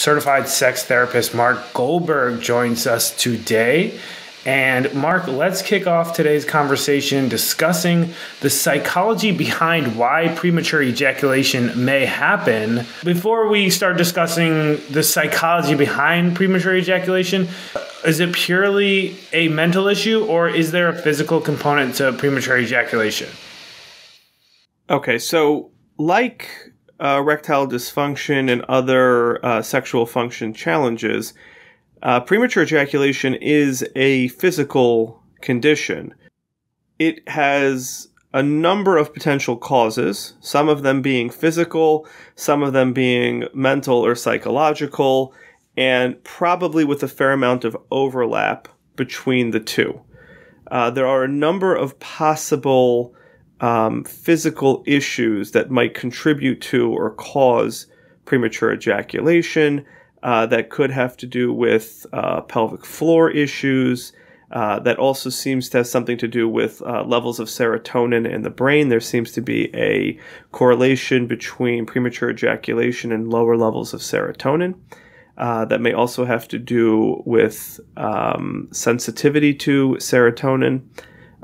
certified sex therapist Mark Goldberg joins us today. And Mark, let's kick off today's conversation discussing the psychology behind why premature ejaculation may happen. Before we start discussing the psychology behind premature ejaculation, is it purely a mental issue or is there a physical component to premature ejaculation? Okay, so like erectile dysfunction and other uh, sexual function challenges, uh, premature ejaculation is a physical condition. It has a number of potential causes, some of them being physical, some of them being mental or psychological, and probably with a fair amount of overlap between the two. Uh, there are a number of possible um, physical issues that might contribute to or cause premature ejaculation uh, that could have to do with uh, pelvic floor issues. Uh, that also seems to have something to do with uh, levels of serotonin in the brain. There seems to be a correlation between premature ejaculation and lower levels of serotonin. Uh, that may also have to do with um, sensitivity to serotonin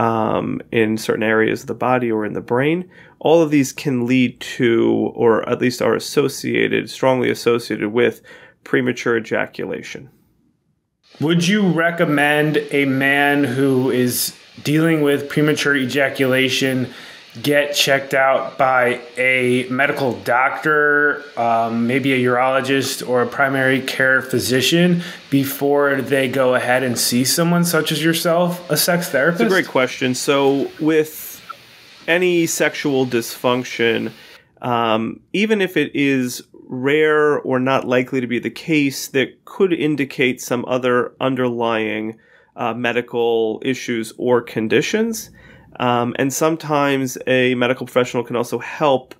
um, in certain areas of the body or in the brain. All of these can lead to, or at least are associated, strongly associated with premature ejaculation. Would you recommend a man who is dealing with premature ejaculation get checked out by a medical doctor, um, maybe a urologist or a primary care physician before they go ahead and see someone such as yourself, a sex therapist? It's a great question. So, with any sexual dysfunction, um, even if it is rare or not likely to be the case, that could indicate some other underlying uh, medical issues or conditions. Um, and sometimes a medical professional can also help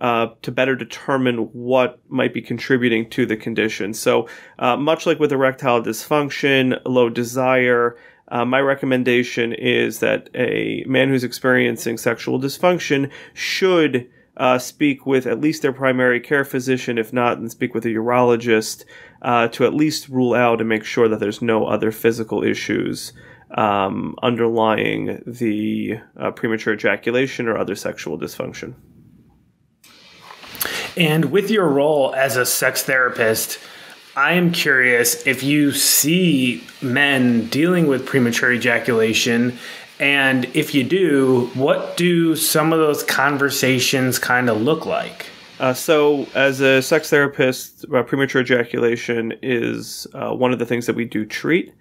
uh, to better determine what might be contributing to the condition. So, uh, much like with erectile dysfunction, low desire, uh, my recommendation is that a man who's experiencing sexual dysfunction should uh, speak with at least their primary care physician, if not, then speak with a urologist uh, to at least rule out and make sure that there's no other physical issues um, underlying the uh, premature ejaculation or other sexual dysfunction. And with your role as a sex therapist, I am curious if you see men dealing with premature ejaculation. And if you do, what do some of those conversations kind of look like? Uh, so, as a sex therapist, uh, premature ejaculation is uh, one of the things that we do treat.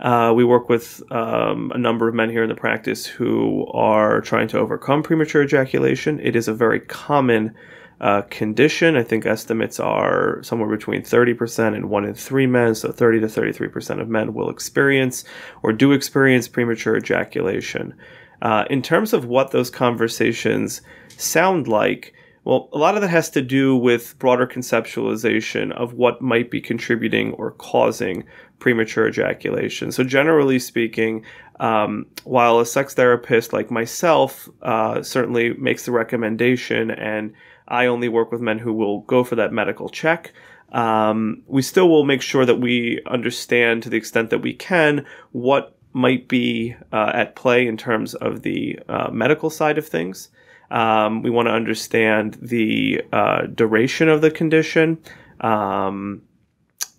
Uh, we work with um, a number of men here in the practice who are trying to overcome premature ejaculation. It is a very common uh, condition. I think estimates are somewhere between 30% and 1 in 3 men, so 30 to 33% of men will experience or do experience premature ejaculation. Uh, in terms of what those conversations sound like, well, a lot of that has to do with broader conceptualization of what might be contributing or causing premature ejaculation. So, generally speaking, um, while a sex therapist like myself uh, certainly makes the recommendation, and I only work with men who will go for that medical check. Um, we still will make sure that we understand to the extent that we can what might be uh, at play in terms of the uh, medical side of things. Um, we want to understand the uh, duration of the condition. Um,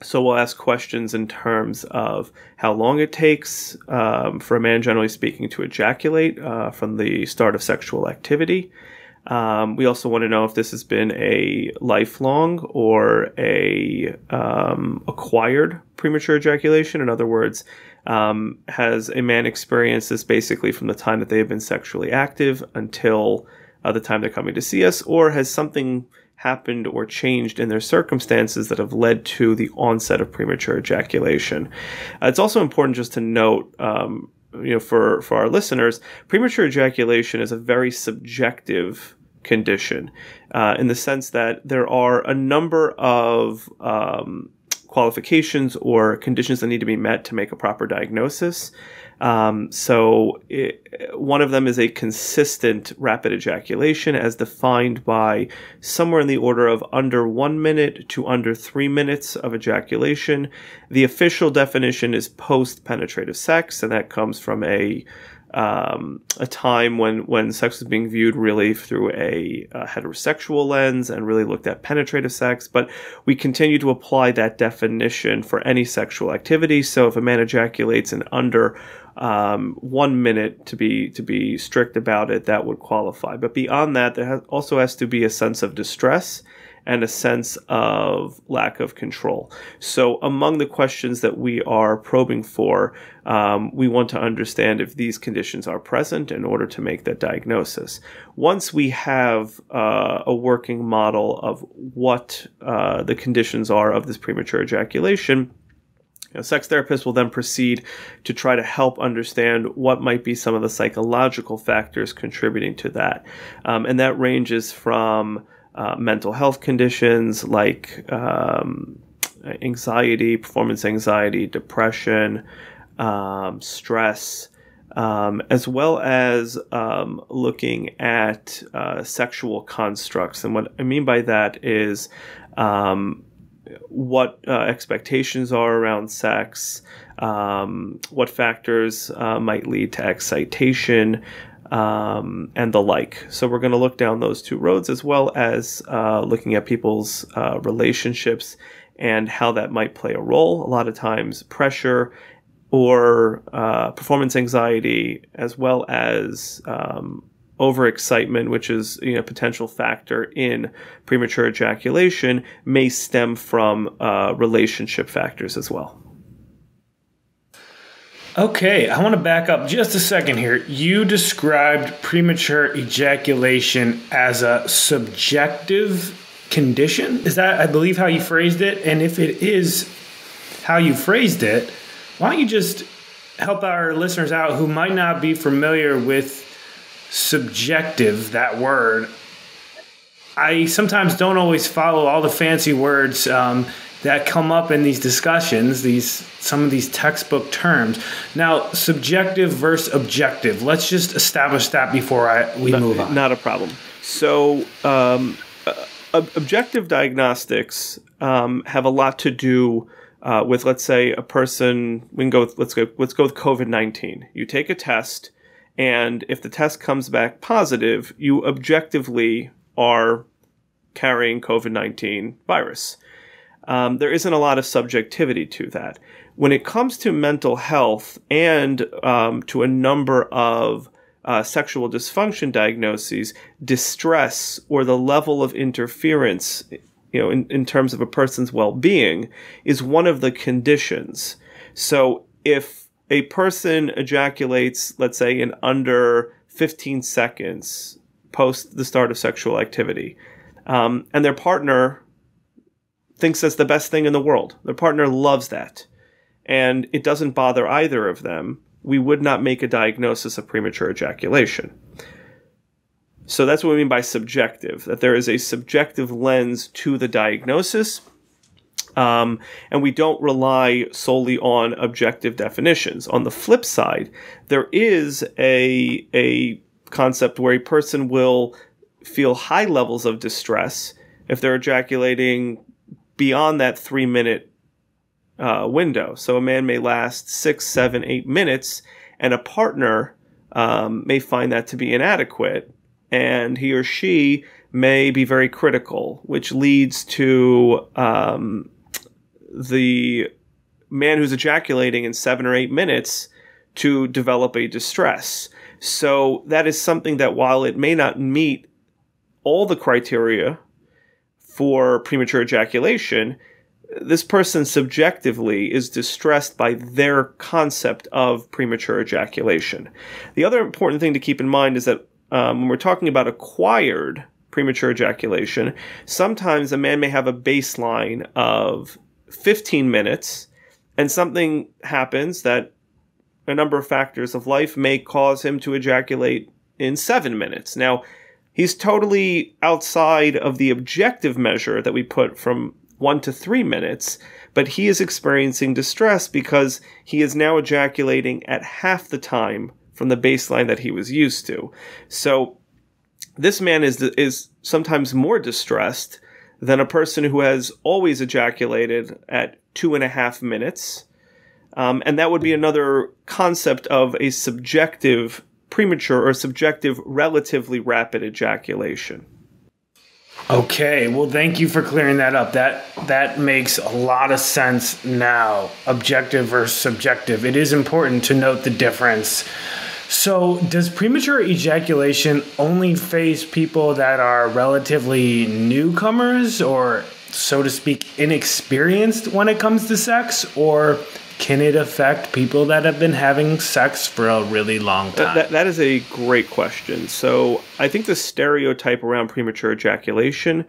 so we'll ask questions in terms of how long it takes um, for a man, generally speaking, to ejaculate uh, from the start of sexual activity. Um, we also want to know if this has been a lifelong or a um, acquired premature ejaculation. In other words, um, has a man experienced this basically from the time that they have been sexually active until uh, the time they're coming to see us, or has something happened or changed in their circumstances that have led to the onset of premature ejaculation? Uh, it's also important just to note. Um, you know, for, for our listeners, premature ejaculation is a very subjective condition uh, in the sense that there are a number of um, qualifications or conditions that need to be met to make a proper diagnosis. Um, so, it, one of them is a consistent rapid ejaculation, as defined by somewhere in the order of under one minute to under three minutes of ejaculation. The official definition is post penetrative sex, and that comes from a um, a time when when sex was being viewed really through a, a, heterosexual lens and really looked at penetrative sex. But we continue to apply that definition for any sexual activity. So if a man ejaculates in under um, one minute to be to be strict about it, that would qualify. But beyond that, there has, also has to be a sense of distress and a sense of lack of control. So, among the questions that we are probing for, um, we want to understand if these conditions are present in order to make that diagnosis. Once we have uh, a working model of what uh, the conditions are of this premature ejaculation, know, sex therapists will then proceed to try to help understand what might be some of the psychological factors contributing to that. Um, and that ranges from uh, mental health conditions like um, anxiety, performance anxiety, depression, um, stress, um, as well as um, looking at uh, sexual constructs. And what I mean by that is um, what uh, expectations are around sex, um, what factors uh, might lead to excitation, um, and the like. So we're going to look down those two roads as well as uh, looking at people's uh, relationships and how that might play a role. A lot of times, pressure or uh, performance anxiety, as well as um, overexcitement, which is you know, a potential factor in premature ejaculation, may stem from uh, relationship factors as well. Okay, I want to back up just a second here. You described premature ejaculation as a subjective condition. Is that, I believe, how you phrased it? And if it is how you phrased it, why don't you just help our listeners out who might not be familiar with subjective, that word? I sometimes don't always follow all the fancy words. Um, that come up in these discussions, these some of these textbook terms. Now, subjective versus objective. Let's just establish that before I, we not, move on. Not a problem. So, um, uh, objective diagnostics um, have a lot to do uh, with, let's say, a person. We can go. With, let's go. Let's go with COVID nineteen. You take a test, and if the test comes back positive, you objectively are carrying COVID nineteen virus um, there isn't a lot of subjectivity to that. When it comes to mental health and um, to a number of uh, sexual dysfunction diagnoses, distress or the level of interference, you know, in, in terms of a person's well-being, is one of the conditions. So if a person ejaculates, let's say, in under 15 seconds post the start of sexual activity, um, and their partner thinks that's the best thing in the world. Their partner loves that. And it doesn't bother either of them. We would not make a diagnosis of premature ejaculation. So that's what we mean by subjective, that there is a subjective lens to the diagnosis. Um, and we don't rely solely on objective definitions. On the flip side, there is a, a concept where a person will feel high levels of distress if they're ejaculating beyond that three minute uh, window. So a man may last six, seven, eight minutes, and a partner um, may find that to be inadequate, and he or she may be very critical, which leads to um, the man who's ejaculating in seven or eight minutes to develop a distress. So that is something that while it may not meet all the criteria for premature ejaculation, this person subjectively is distressed by their concept of premature ejaculation. The other important thing to keep in mind is that um, when we're talking about acquired premature ejaculation, sometimes a man may have a baseline of 15 minutes, and something happens that a number of factors of life may cause him to ejaculate in seven minutes. Now, he's totally outside of the objective measure that we put from one to three minutes, but he is experiencing distress because he is now ejaculating at half the time from the baseline that he was used to. So this man is is sometimes more distressed than a person who has always ejaculated at two and a half minutes. Um, and that would be another concept of a subjective premature or subjective relatively rapid ejaculation. Okay, well thank you for clearing that up. That that makes a lot of sense now. Objective versus subjective. It is important to note the difference. So, does premature ejaculation only face people that are relatively newcomers or so to speak inexperienced when it comes to sex or can it affect people that have been having sex for a really long time? That, that is a great question. So, I think the stereotype around premature ejaculation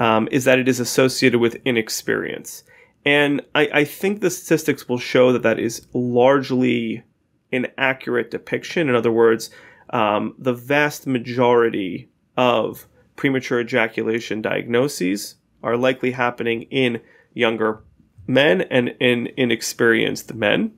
um, is that it is associated with inexperience. And I, I think the statistics will show that that is largely an accurate depiction. In other words, um, the vast majority of premature ejaculation diagnoses are likely happening in younger men and in inexperienced men.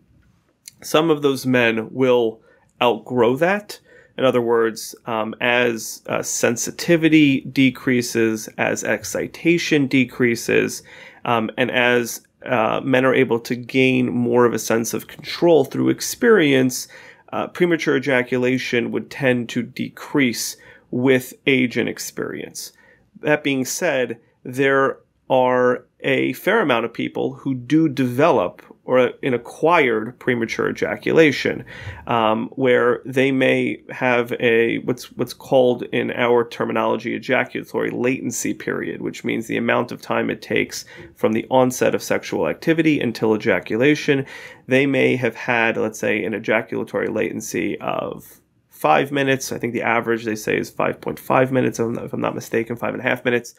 Some of those men will outgrow that. In other words, um, as uh, sensitivity decreases, as excitation decreases, um, and as uh, men are able to gain more of a sense of control through experience, uh, premature ejaculation would tend to decrease with age and experience. That being said, there are a fair amount of people who do develop or an acquired premature ejaculation, um, where they may have a what's what's called in our terminology ejaculatory latency period, which means the amount of time it takes from the onset of sexual activity until ejaculation. They may have had, let's say, an ejaculatory latency of five minutes. I think the average they say is 5.5 minutes, if I'm not mistaken, five and a half minutes.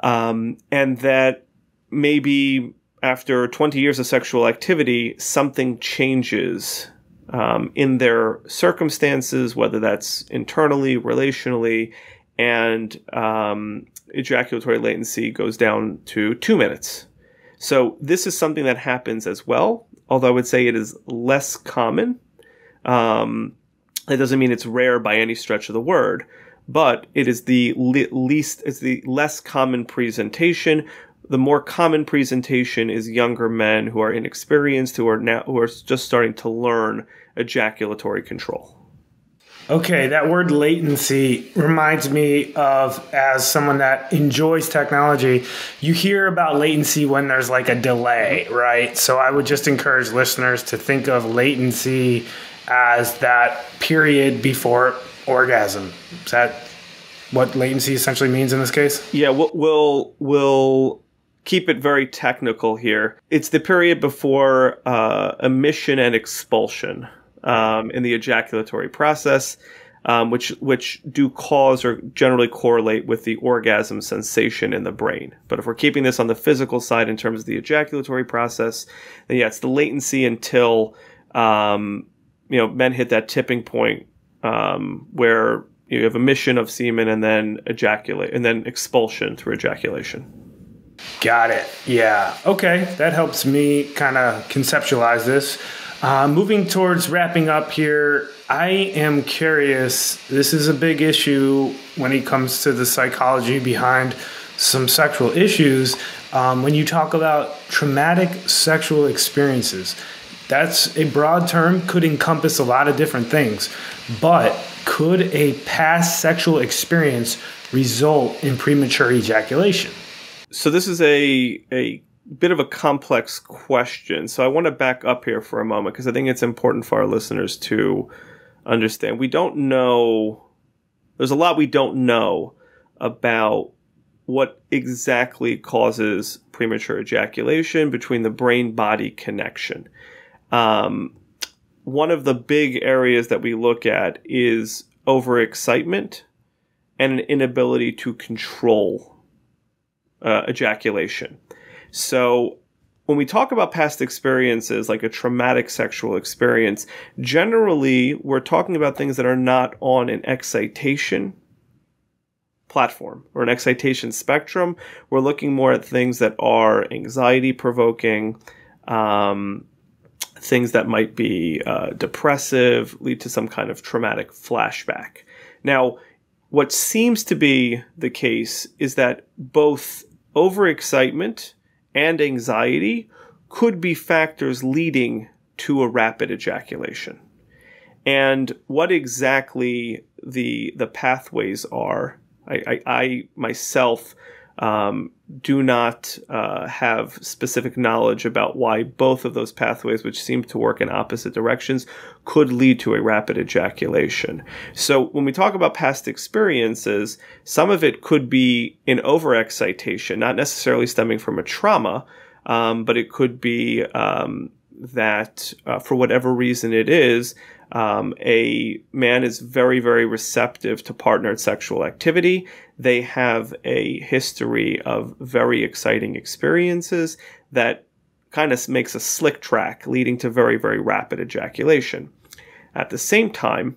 Um, and that maybe after 20 years of sexual activity, something changes um, in their circumstances, whether that's internally, relationally, and um, ejaculatory latency goes down to two minutes. So, this is something that happens as well, although I would say it is less common. Um, that doesn't mean it's rare by any stretch of the word, but it is the le- least, it's the less common presentation the more common presentation is younger men who are inexperienced, who are now who are just starting to learn ejaculatory control. Okay, that word latency reminds me of as someone that enjoys technology, you hear about latency when there's like a delay, right? So I would just encourage listeners to think of latency as that period before orgasm. Is that what latency essentially means in this case? Yeah, we'll we'll, we'll keep it very technical here. It's the period before uh, emission and expulsion um, in the ejaculatory process, um, which which do cause or generally correlate with the orgasm sensation in the brain. But if we're keeping this on the physical side in terms of the ejaculatory process, then yeah, it's the latency until um, you know men hit that tipping point um, where you have emission of semen and then ejaculate and then expulsion through ejaculation. Got it. Yeah. Okay. That helps me kind of conceptualize this. Uh, moving towards wrapping up here, I am curious. This is a big issue when it comes to the psychology behind some sexual issues. Um, when you talk about traumatic sexual experiences, that's a broad term, could encompass a lot of different things. But could a past sexual experience result in premature ejaculation? So this is a a bit of a complex question. So I want to back up here for a moment because I think it's important for our listeners to understand. We don't know there's a lot we don't know about what exactly causes premature ejaculation between the brain body connection. Um, one of the big areas that we look at is overexcitement and an inability to control uh, ejaculation. So when we talk about past experiences like a traumatic sexual experience, generally we're talking about things that are not on an excitation platform or an excitation spectrum. We're looking more at things that are anxiety provoking, um, things that might be uh, depressive, lead to some kind of traumatic flashback. Now, what seems to be the case is that both overexcitement and anxiety could be factors leading to a rapid ejaculation. And what exactly the the pathways are, I, I, I myself um, do not uh, have specific knowledge about why both of those pathways, which seem to work in opposite directions, could lead to a rapid ejaculation. So, when we talk about past experiences, some of it could be an overexcitation, not necessarily stemming from a trauma, um, but it could be um, that uh, for whatever reason it is, um, a man is very, very receptive to partnered sexual activity. They have a history of very exciting experiences that kind of makes a slick track leading to very, very rapid ejaculation. At the same time,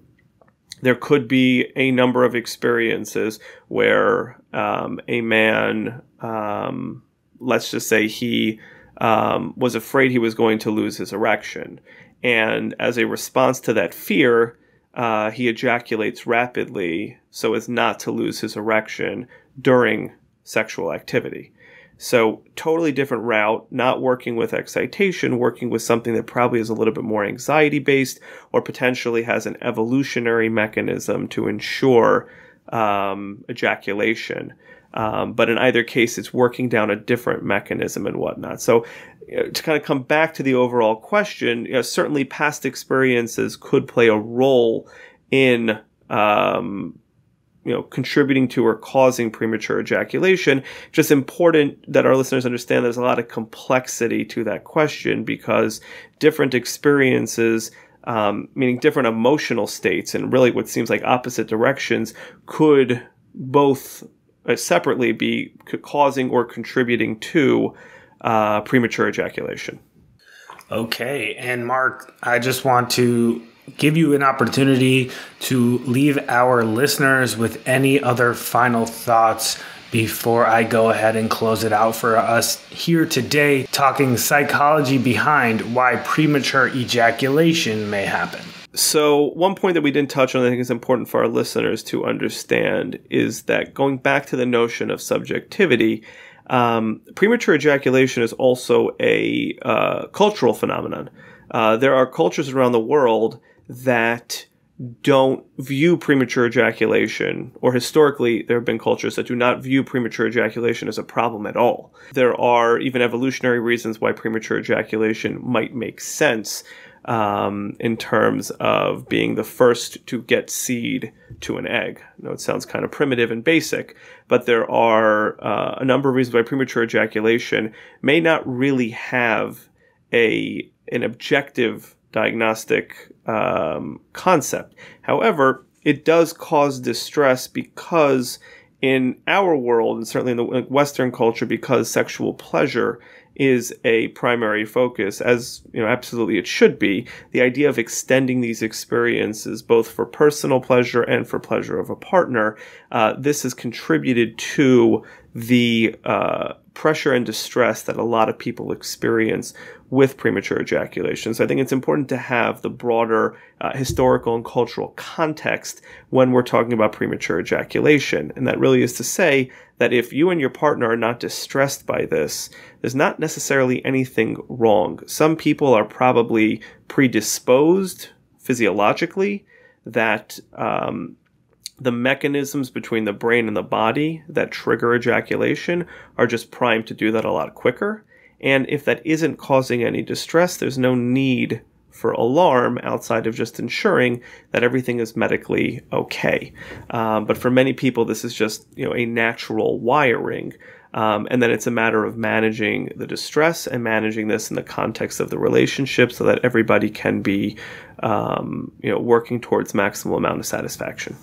there could be a number of experiences where um, a man, um, let's just say he um, was afraid he was going to lose his erection. And as a response to that fear, uh, he ejaculates rapidly so as not to lose his erection during sexual activity. So, totally different route, not working with excitation, working with something that probably is a little bit more anxiety based or potentially has an evolutionary mechanism to ensure um, ejaculation. Um, but in either case, it's working down a different mechanism and whatnot. So, to kind of come back to the overall question, you know, certainly past experiences could play a role in, um, you know, contributing to or causing premature ejaculation. Just important that our listeners understand there's a lot of complexity to that question because different experiences um, meaning different emotional states and really what seems like opposite directions could both uh, separately be causing or contributing to uh, premature ejaculation. Okay. And Mark, I just want to give you an opportunity to leave our listeners with any other final thoughts before I go ahead and close it out for us here today, talking psychology behind why premature ejaculation may happen. So, one point that we didn't touch on, I think is important for our listeners to understand, is that going back to the notion of subjectivity, um, premature ejaculation is also a uh, cultural phenomenon. Uh, there are cultures around the world that don't view premature ejaculation, or historically, there have been cultures that do not view premature ejaculation as a problem at all. There are even evolutionary reasons why premature ejaculation might make sense um, in terms of being the first to get seed to an egg. I know it sounds kind of primitive and basic, but there are uh, a number of reasons why premature ejaculation may not really have a an objective diagnostic um, concept. However, it does cause distress because in our world, and certainly in the Western culture, because sexual pleasure is a primary focus, as you know, absolutely it should be. The idea of extending these experiences, both for personal pleasure and for pleasure of a partner, uh, this has contributed to the uh, pressure and distress that a lot of people experience with premature ejaculation. So I think it's important to have the broader uh, historical and cultural context when we're talking about premature ejaculation. And that really is to say that if you and your partner are not distressed by this, there's not necessarily anything wrong. Some people are probably predisposed physiologically that um, the mechanisms between the brain and the body that trigger ejaculation are just primed to do that a lot quicker. And if that isn't causing any distress, there's no need for alarm outside of just ensuring that everything is medically okay. Um, but for many people, this is just you know a natural wiring. Um, and then it's a matter of managing the distress and managing this in the context of the relationship so that everybody can be um, you know working towards maximal amount of satisfaction